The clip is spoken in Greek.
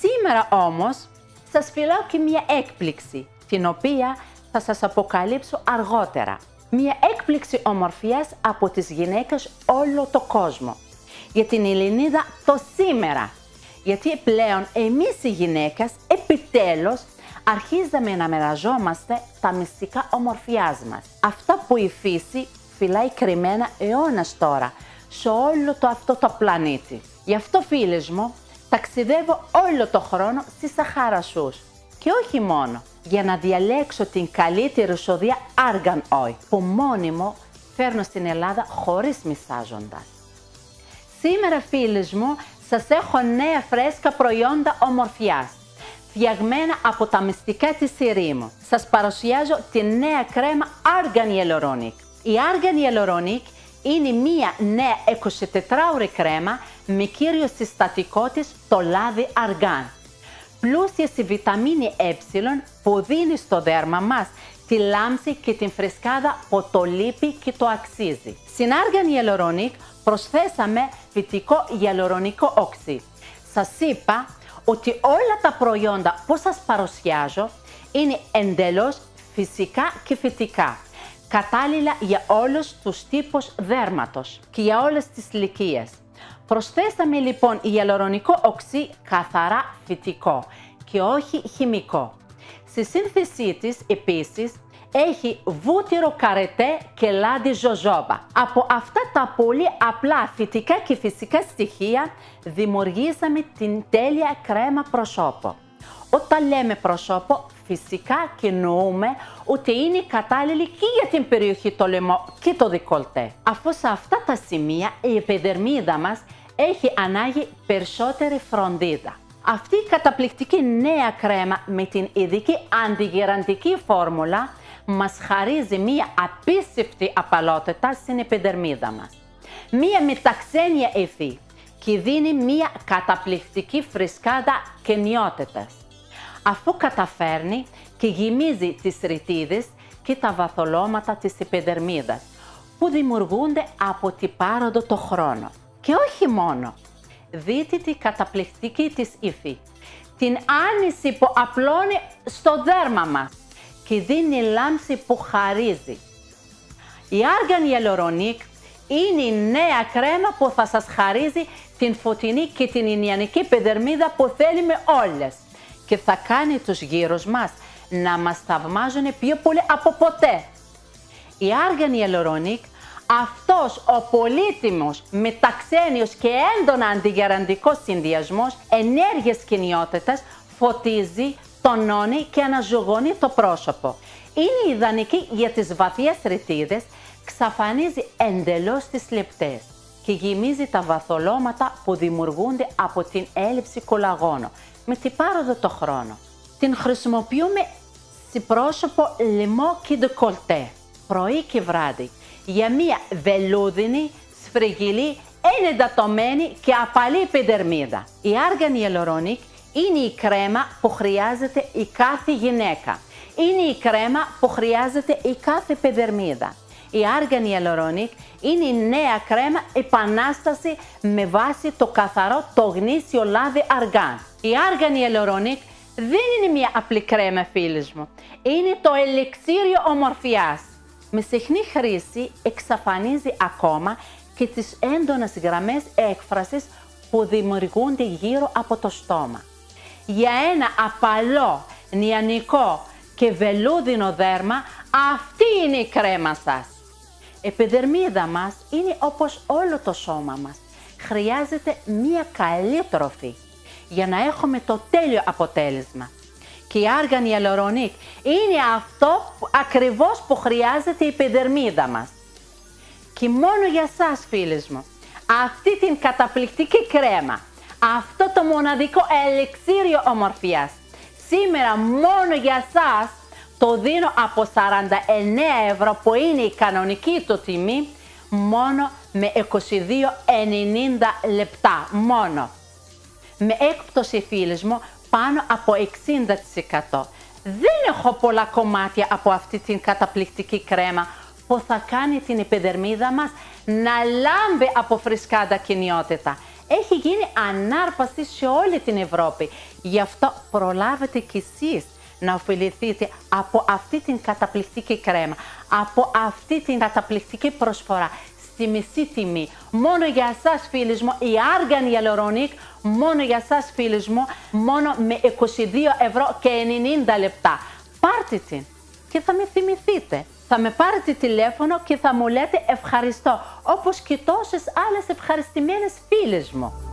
Σήμερα όμως σας φιλάω και μια έκπληξη, την οποία θα σας αποκαλύψω αργότερα. Μια έκπληξη ομορφιάς από τις γυναίκες όλο το κόσμο. Για την Ελληνίδα το σήμερα. Γιατί πλέον εμείς οι γυναίκες επιτέλους αρχίζαμε να μοιραζόμαστε τα μυστικά ομορφιάς μας. Αυτά που η φύση φυλάει κρυμμένα αιώνας τώρα σε όλο το αυτό το πλανήτη. Γι' αυτό φίλες μου ταξιδεύω όλο το χρόνο στη Σαχάρα Σούς. Και όχι μόνο, για να διαλέξω την καλύτερη σοδεία Argan Oil που μόνιμο φέρνω στην Ελλάδα χωρίς μισάζοντας. Σήμερα φίλες μου σας έχω νέα φρέσκα προϊόντα ομορφιάς φτιαγμένα από τα μυστικά της Ερήμου. Σας παρουσιάζω τη νέα κρέμα Argan Hyaluronic. Η Argan Hyaluronic είναι μία νέα 24ωρη κρέμα με κύριος συστατικό της το λάδι αργάν. Πλούσια στη βιταμίνη ε που δίνει στο δέρμα μας τη λάμψη και την φρεσκάδα που το λείπει και το αξίζει. Στην Argan Hyaluronic προσθέσαμε φυτικό γυαλουρονικό οξύ. Σας είπα ότι όλα τα προϊόντα που σας παρουσιάζω είναι εντελώς φυσικά και φυτικά, κατάλληλα για όλους τους τύπους δέρματος και για όλες τις ηλικίες. Προσθέσαμε λοιπόν γυαλουρονικό οξύ καθαρά φυτικό και όχι χημικό. Στη σύνθεσή της επίσης έχει βούτυρο καρετέ και λάδι ζωζόμπα. Από αυτά τα πολύ απλά φυτικά και φυσικά στοιχεία δημιουργήσαμε την τέλεια κρέμα προσώπο. Όταν λέμε προσώπο, φυσικά και εννοούμε ότι είναι κατάλληλη και για την περιοχή το λαιμό και το δικολτέ. Αφού σε αυτά τα σημεία η επιδερμίδα μας έχει ανάγκη περισσότερη φροντίδα. Αυτή η καταπληκτική νέα κρέμα με την ειδική αντιγεραντική φόρμουλα μας χαρίζει μία απίστευτη απαλότητα στην επιδερμίδα μας. Μία μεταξένια εφή και δίνει μία καταπληκτική φρεσκάδα και νιότητας. Αφού καταφέρνει και γεμίζει τις ρητίδες και τα βαθολώματα της επιδερμίδας που δημιουργούνται από την πάροδο το χρόνο. Και όχι μόνο, δείτε την καταπληκτική της υφή, την άνηση που απλώνει στο δέρμα μας και δίνει λάμψη που χαρίζει. Η Argan Hyaluronic είναι η νέα κρέμα που θα σας χαρίζει την φωτεινή και την ινιανική πεδερμίδα που θέλουμε όλες και θα κάνει τους γύρους μας να μας θαυμάζουν πιο πολύ από ποτέ. Η Argan Hyaluronic, αυτός ο πολύτιμος, μεταξένιος και έντονα αντιγεραντικός συνδυασμός ενέργειας και φωτίζει τονώνει και αναζωογονεί το πρόσωπο. Είναι ιδανική για τις βαθιές ρητίδες, ξαφανίζει εντελώς τις λεπτές και γεμίζει τα βαθολώματα που δημιουργούνται από την έλλειψη κολαγόνου με την πάροδο το χρόνο. Την χρησιμοποιούμε σε πρόσωπο λαιμό και ντεκολτέ, πρωί και βράδυ, για μια βελούδινη, σφριγγυλή, ενεντατωμένη και απαλή επιδερμίδα. Η άργανη Hyaluronic είναι η κρέμα που χρειάζεται η κάθε γυναίκα. Είναι η κρέμα που χρειάζεται η κάθε παιδερμίδα. Η Argan Hyaluronic είναι η νέα κρέμα επανάσταση με βάση το καθαρό το γνήσιο λάδι αργάν. Η Argan Hyaluronic δεν είναι μια απλή κρέμα φίλες μου. Είναι το ελιξίριο ομορφιάς. Με συχνή χρήση εξαφανίζει ακόμα και τις έντονες γραμμές έκφρασης που δημιουργούνται γύρω από το στόμα για ένα απαλό, νιανικό και βελούδινο δέρμα, αυτή είναι η κρέμα σας. Η επιδερμίδα μας είναι όπως όλο το σώμα μας. Χρειάζεται μία καλή τροφή για να έχουμε το τέλειο αποτέλεσμα. Και η άργανη αλωρονίκ είναι αυτό που, ακριβώς που χρειάζεται η επιδερμίδα μας. Και μόνο για σας φίλες μου, αυτή την καταπληκτική κρέμα αυτό το μοναδικό ελιξίριο ομορφιάς. Σήμερα μόνο για σας το δίνω από 49 ευρώ που είναι η κανονική του τιμή μόνο με 22,90 λεπτά μόνο. Με έκπτωση φίλες μου πάνω από 60%. Δεν έχω πολλά κομμάτια από αυτή την καταπληκτική κρέμα που θα κάνει την επιδερμίδα μας να λάμπει από φρεσκάδα κοινιότητα έχει γίνει ανάρπαστη σε όλη την Ευρώπη. Γι' αυτό προλάβετε κι εσείς να ωφεληθείτε από αυτή την καταπληκτική κρέμα, από αυτή την καταπληκτική προσφορά στη μισή τιμή. Μόνο για εσάς φίλοι μου, η Άργαν Ιαλορονίκ, μόνο για εσάς φίλοι μου, μόνο με 22 ευρώ και 90 λεπτά. Πάρτε την και θα με θυμηθείτε. Θα με πάρετε τηλέφωνο και θα μου λέτε ευχαριστώ, όπως και τόσες άλλες ευχαριστημένες φίλες μου.